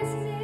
Amazing.